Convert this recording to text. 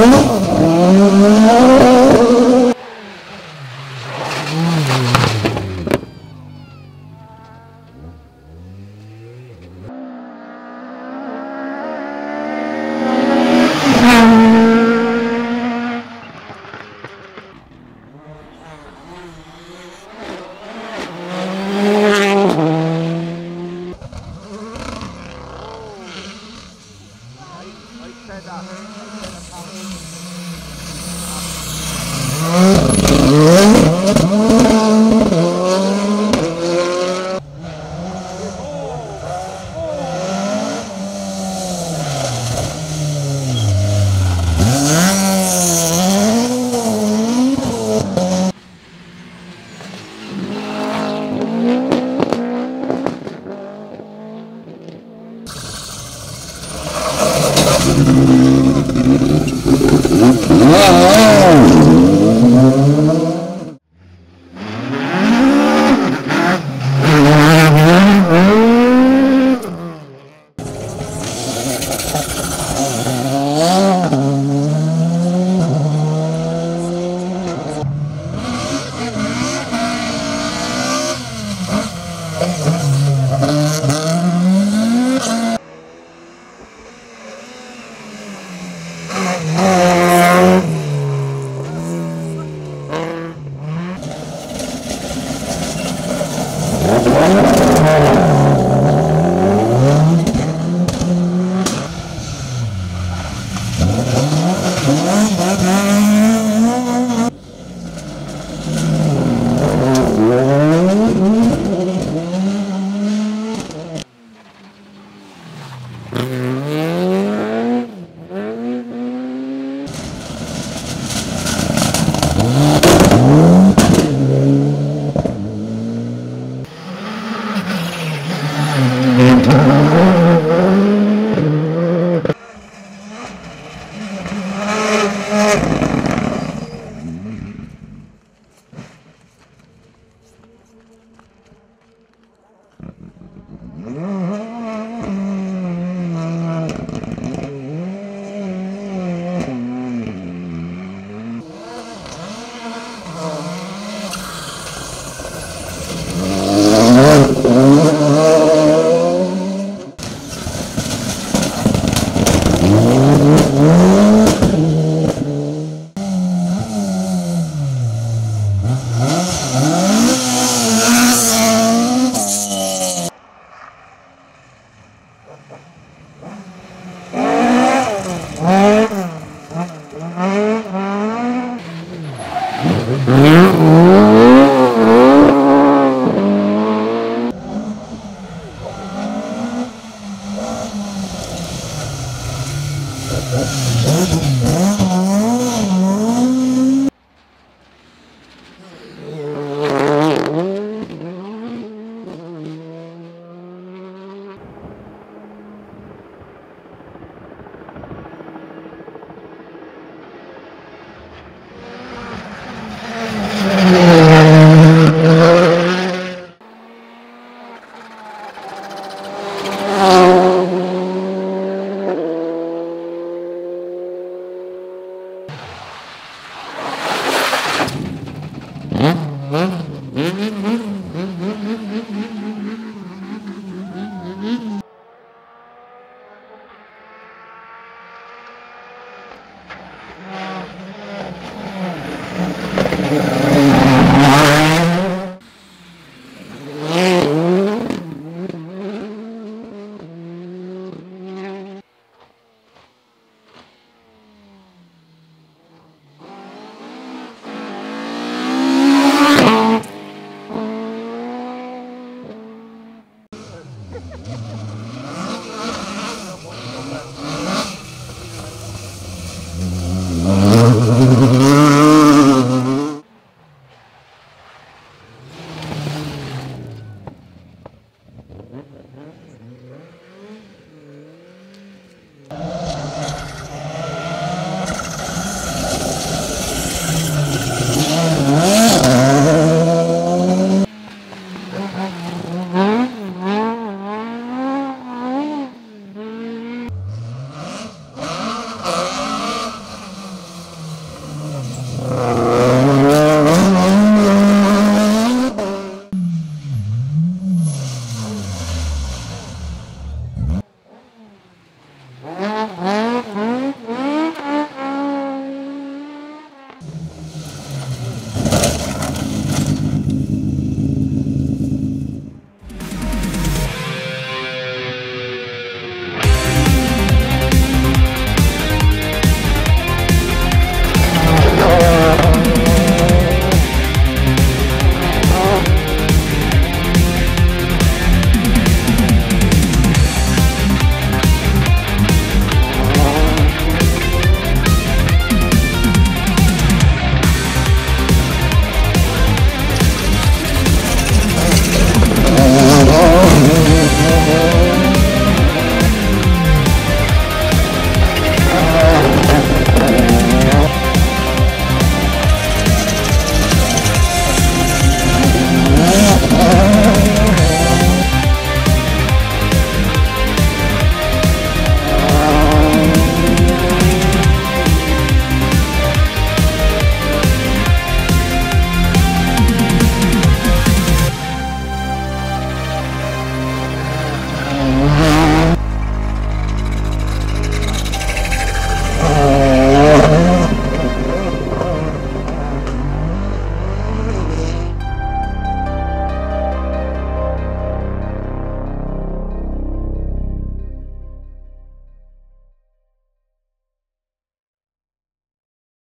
camino Mm-hmm.